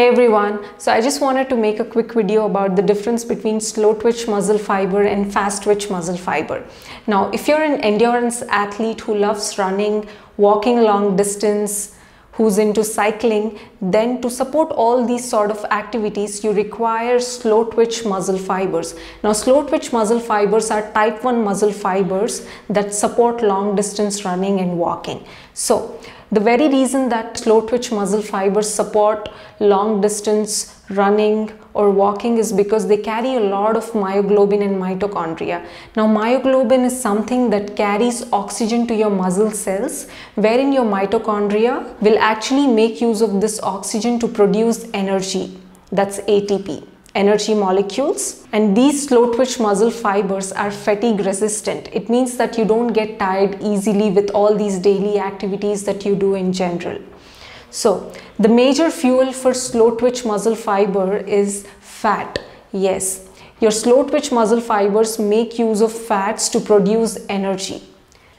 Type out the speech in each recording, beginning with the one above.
Hey everyone, so I just wanted to make a quick video about the difference between slow twitch muscle fiber and fast twitch muscle fiber. Now, if you're an endurance athlete who loves running, walking long distance, who's into cycling, then to support all these sort of activities, you require slow twitch muscle fibers. Now, slow twitch muscle fibers are type 1 muscle fibers that support long distance running and walking. So, the very reason that slow twitch muscle fibers support long distance running or walking is because they carry a lot of myoglobin and mitochondria. Now myoglobin is something that carries oxygen to your muscle cells wherein your mitochondria will actually make use of this oxygen to produce energy. That's ATP energy molecules. And these slow twitch muscle fibers are fatigue resistant. It means that you don't get tired easily with all these daily activities that you do in general. So the major fuel for slow twitch muscle fiber is fat. Yes your slow twitch muscle fibers make use of fats to produce energy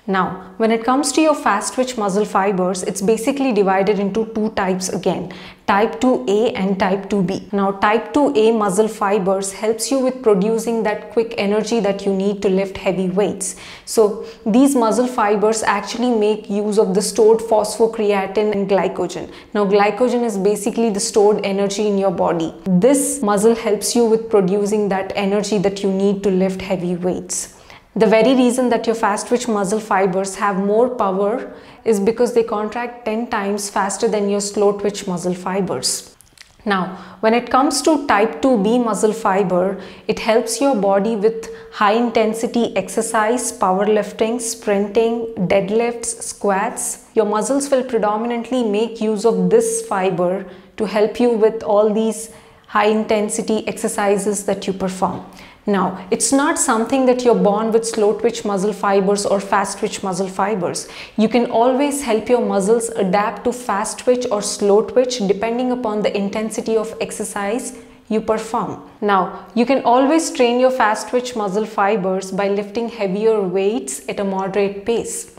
now, when it comes to your fast twitch muscle fibers, it's basically divided into two types again, type 2A and type 2B. Now, type 2A muscle fibers helps you with producing that quick energy that you need to lift heavy weights. So, these muscle fibers actually make use of the stored phosphocreatine and glycogen. Now, glycogen is basically the stored energy in your body. This muscle helps you with producing that energy that you need to lift heavy weights. The very reason that your fast twitch muscle fibers have more power is because they contract 10 times faster than your slow twitch muscle fibers. Now, when it comes to type 2B muscle fiber, it helps your body with high intensity exercise, powerlifting, sprinting, deadlifts, squats. Your muscles will predominantly make use of this fiber to help you with all these high intensity exercises that you perform. Now, it's not something that you're born with slow twitch muscle fibers or fast twitch muscle fibers. You can always help your muscles adapt to fast twitch or slow twitch depending upon the intensity of exercise you perform. Now, you can always train your fast twitch muscle fibers by lifting heavier weights at a moderate pace.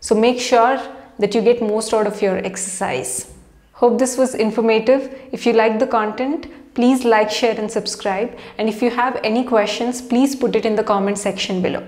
So make sure that you get most out of your exercise. Hope this was informative. If you like the content, Please like, share and subscribe. And if you have any questions, please put it in the comment section below.